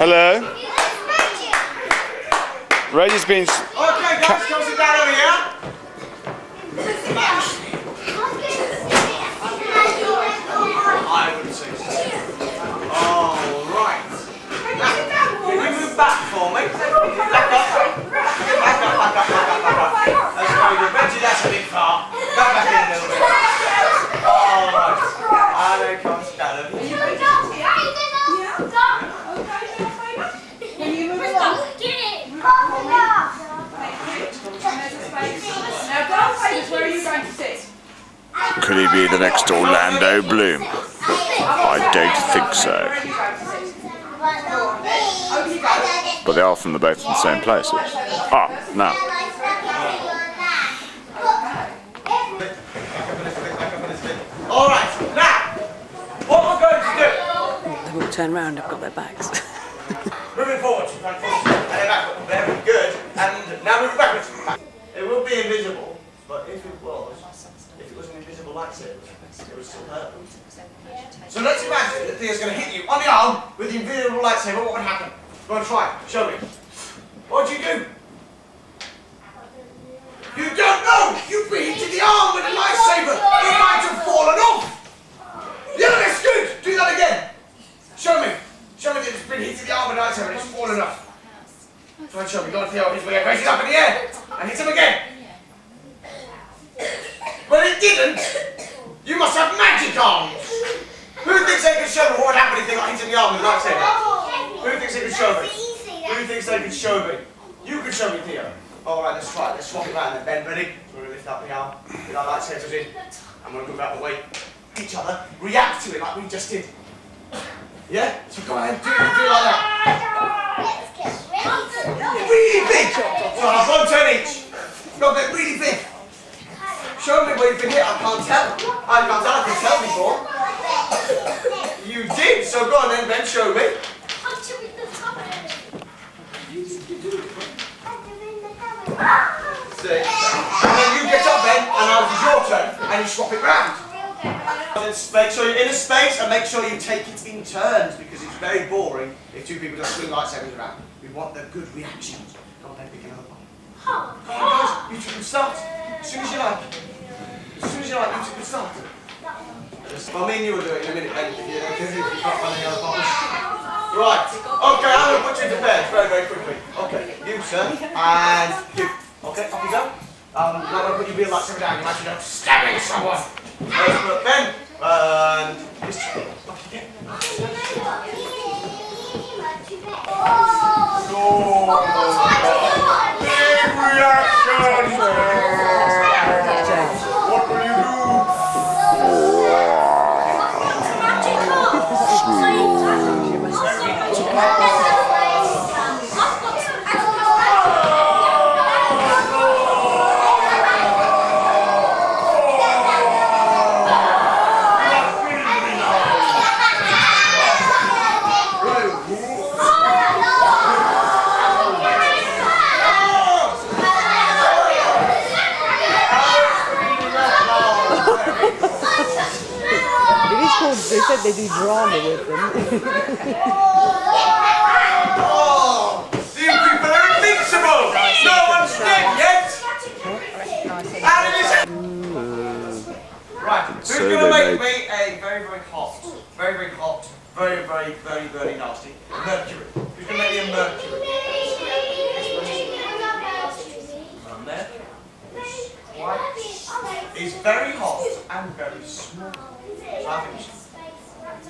Hello. Reggie's been. Okay, guys, come sit down over here. I would say so. All right. Now, can you move back for me? Back up. Back up, back up, back up, back up. That's very good. Reggie, that's a bit far. Go back in a little bit. All right. And then comes Callum. Now, Darth where are you going to sit? Could he be the next Orlando Bloom? I don't think so. Where are you going to sit? Over you go. But they are from the both in the same places. Ah, now. All right. Now, what we're going to do. They will turn round, I've got their backs. Moving forward, and then backward. Very good. And now move backwards. It will be invisible, but if it was, if it was an invisible lightsaber, it would still hurt. So let's imagine that Thea's going to hit you on the arm with the invisible lightsaber. What would happen? Go and try. Show me. What would you do? You don't know! You've been hit in the arm with a lightsaber! It might have fallen off! Yeah, that's good! Do that again! Show me! Show me that it's been hit in the arm with a lightsaber and it's fallen off. Try and show me. Go on, Theo, his way. Raise it up in the air! And hit him again! But it didn't! You must have magic arms! Who thinks they could show me what would happen if they got hit in the arm with a lightsaber? Who thinks they could show me? Who thinks they could show me? You could show me, Theo. All right, let's try it. Let's swap it around then. Ben, ready? We're going to lift up the arm, with our lightsabers in, and we're going to move out the way. Each other, react to it like we just did. Yeah? So go ahead, do, do it like that. Really big! So I've one turn each. Got to get really big. Show me where you've been hit. I can't tell. Ah, I can't tell. I can tell before. You did. So go on then, Ben. Show me. See? And then you get up Ben, and now it's your turn, and you swap it round. Make sure you're in a space, and make sure you take it in turns, because it's very boring if two people just swing lightsabers around. We want the good reactions. Come on, Ben, pick another one. Come on, guys, you two can start. As soon as you like. As soon as you like, you can start. Well, me and you will do it in a minute, if you, you can't find any other. Right. Okay, I'm going to put you into bed very, very quickly. Okay, you, sir, and you. Okay, off you go. Um, I'm going to put your real lightsaber down. Imagine you're stabbing someone. Let's put Ben, and this off you get. Big reaction! Drama with them. Oh, you people are invincible! No one's dead yet! How did you say? Mm. Right, who's So going to make made- me a very, very hot, very, very hot, very, very, very, very nasty Mercury? Who's going to make me a Mercury? One there. White. very hot and very small. So I think we should. Yeah, I think.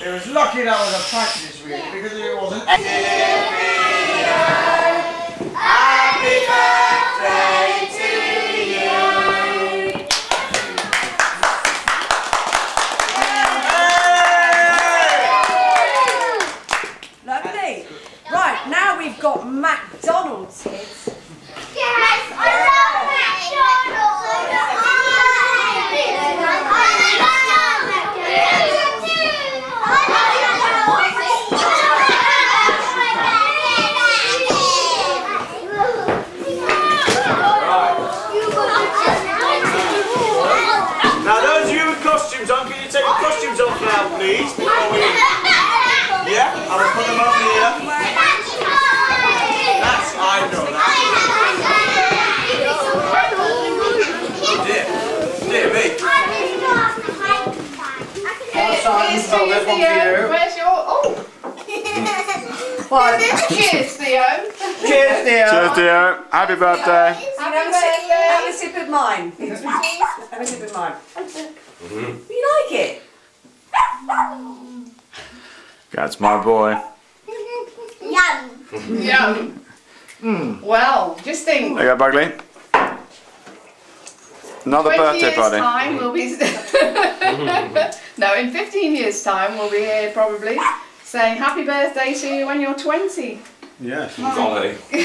it was lucky that was a practice really because it wasn't. Happy birthday to you. Lovely. Right, now we've got McDonald's kids. Yes, I love McDonald's. Now those of you with costumes on, can you take your costumes off now, please? Before we... Yeah, I will put them over here. That's I know that. Dear, dear me. Oh, there's one for you. Where's your. Oh! Cheers, Theo. Cheers, dear. Cheers, dear. Happy birthday. Have a, sip, have a sip of mine. Have a sip of mine. You like it? That's my boy. Yum. Yum. Mm. Well, just think. There you go, Bugley. Another 20 birthday years party. time we'll be no in 15 years time we'll be here probably saying happy birthday to you when you're 20 Yes. Golly. Now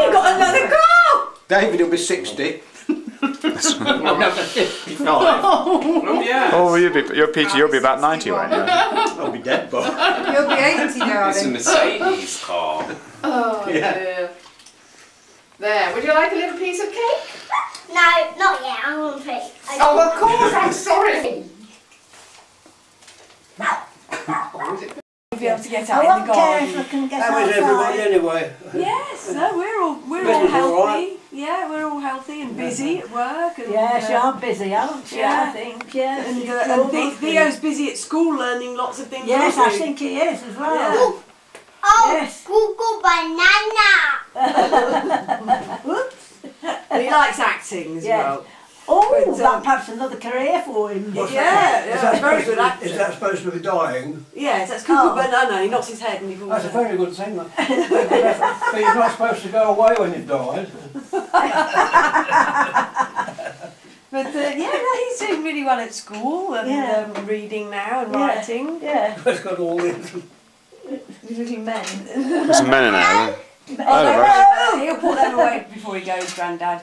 you've got another car! David will be 60. Oh, yeah. Oh, you'll be, you're Peter. You'll be about ninety, won't you? I'll be dead, but. You'll be 80, now. It's a darling. Mercedes car. oh Yeah. dear there would you like a little piece of cake No, not yet. I'm on three. oh of course I'm sorry You'll be able to get I out in won't the care if I garden. can get How is everybody anyway? Yes, no, we're all we're all Business all healthy. right? Yeah, we're all healthy and busy at work. And, Yes, uh, you're busy, aren't you? yeah. I think, yes. And, uh, and the- Theo's busy at school learning lots of things. Yes, I think he is as well. Yeah. Oh, Yes. Google banana. And he likes acting as Yeah. well. Oh, But, um, that perhaps another career for him. Yeah, yeah, very good actor. Is that supposed to be dying? Yes, that's Cuckoo Oh. Banana. He knocks his head and he falls That's a very good thing. That. but you're not supposed to go away when you've died. But uh, yeah, no, he's doing really well at school and Yeah. um, reading now and Yeah. writing. Yeah, It's got all these. these little men. There's men in there. Oh, he'll put them away before he goes, Grandad.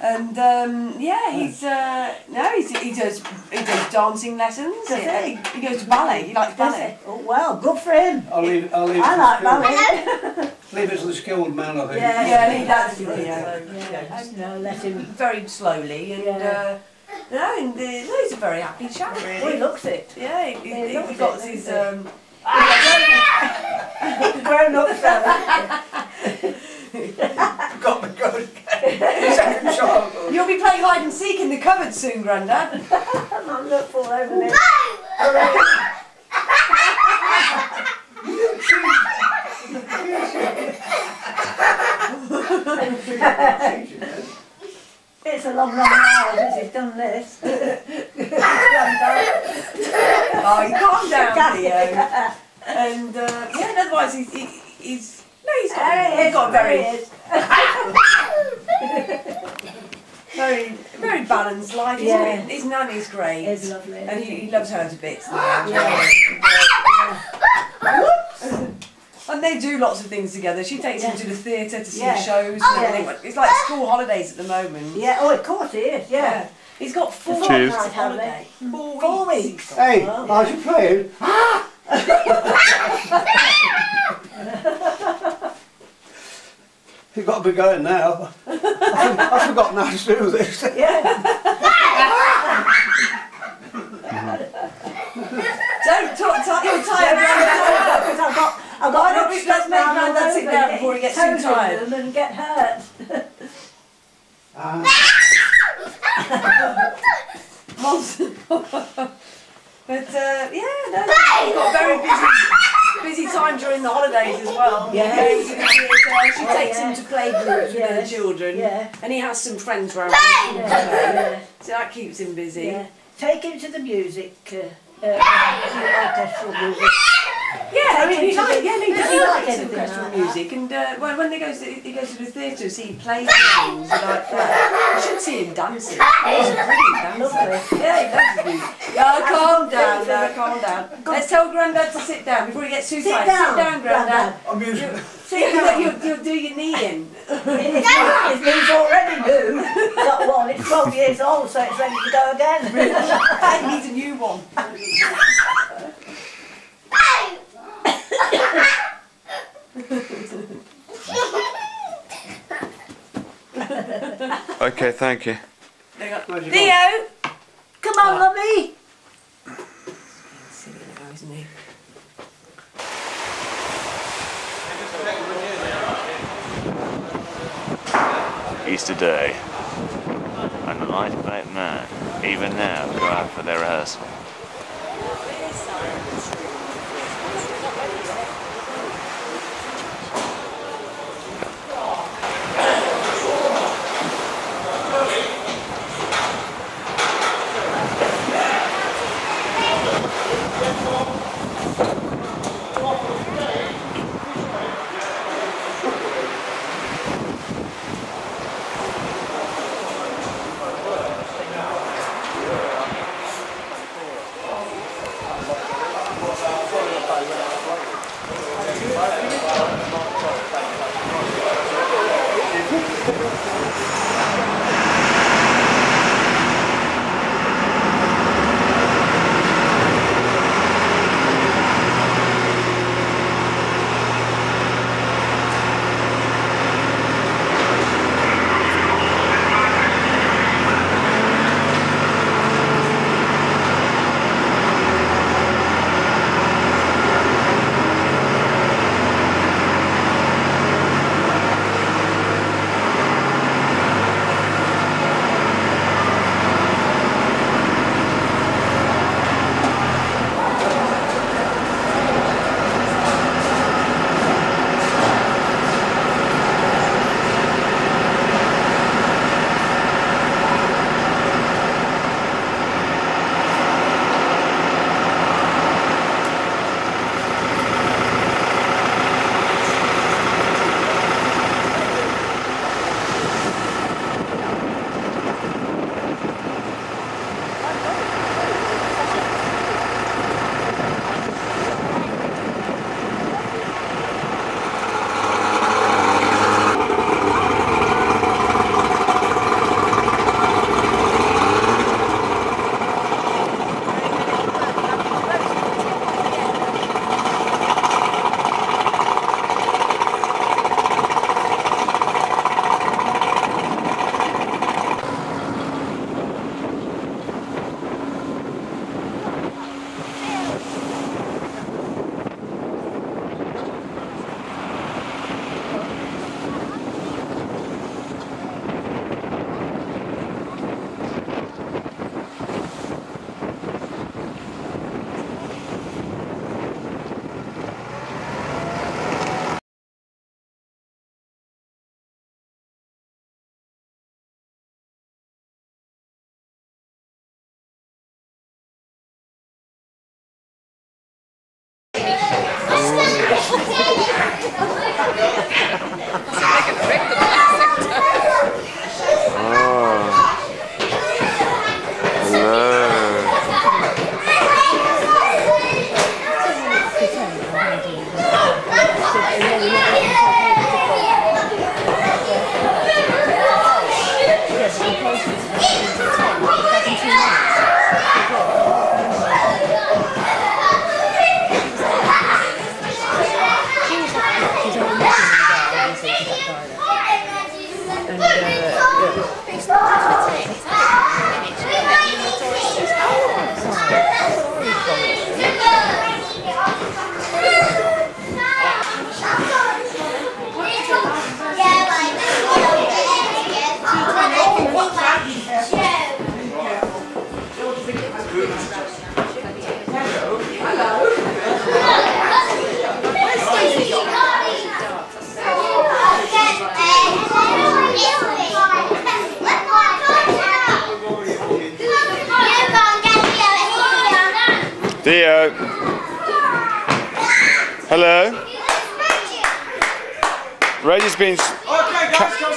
And um, yeah, he's uh, no, he's, he does he does dancing lessons. Does he? he? he goes to ballet. He likes ballet. Oh, well, good for him. I'll leave, I'll leave, I it like to the ballet. leave it to the skilled man, I think. Yeah. Yeah, he does. Yeah, Yeah, yeah. No, let him. very slowly and Yeah. uh, no, and uh, no, he's a very happy chap. Well, he looks it. Yeah, he, Yeah, he, he he, got his um, Grown up fella. Got me going. Second shot. You'll be playing hide and seek in the cupboard soon, Grandad. I'm not fall over there. It's a long, long while since he's done this. Oh, you Theo. And uh, yeah, otherwise he's he, he's no, he's got, he he's got very very very balanced life. His, Yeah. his nanny's great, It's lovely. and he, he loves her to bits. now. Yeah. And they do lots of things together. She takes him to the theatre to see Yeah. shows Oh, and everything. It's like school holidays at the moment. Yeah, oh, of course it is, yeah. He's got four Cheers. weeks holiday. Four, Four weeks. weeks. he's got. Hey, how's you playing? You've got to be going now. I, for- I forgot how to do this. Yeah. Don't talk, talk you're tired. Because I've got, I've Why got don't we- let's make Grandad sit down before he gets too tired. and get hurt. Ah. Monster. but uh, yeah, no, we've got a very busy, busy time during the holidays as well. Yeah. Going to the theatre, she Oh, takes yeah. him to play groups with Yeah. the children, Yeah. and he has some friends round. Yeah, yeah, So that keeps him busy. yeah. Take him to the music, uh, uh, orchestral music. Yeah, I mean, he Take him to like, yeah, he does he like likes some anything orchestral like music, and uh, when, when they goes to, he goes to the theatre, see he plays things like that. You should see him dancing. He's a brilliant dancer. Yeah, he loves music. Oh, calm down now, calm down. Let's tell Grandad to sit down before he gets too Sit tired. sit down, Grandad. I'm using Sit You'll, down. you'll, you'll do your knee in. His his knee's already new. Got one, it's 12 years old, so it's ready to go again. he needs a new one. Okay, thank you. Where'd you go? Theo! Come on, lovey. Silly now, isn't he? Easter Day. And the lifeboat man, even now, go out for their rehearsal. Theo. Hello. Reggie's been. Okay, guys,